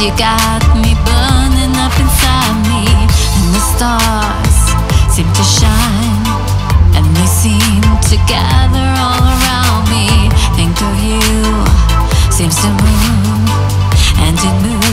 You got me burning up inside me. And the stars seem to shine. And they seem to gather all around me. Think of you seems to move. And it moves.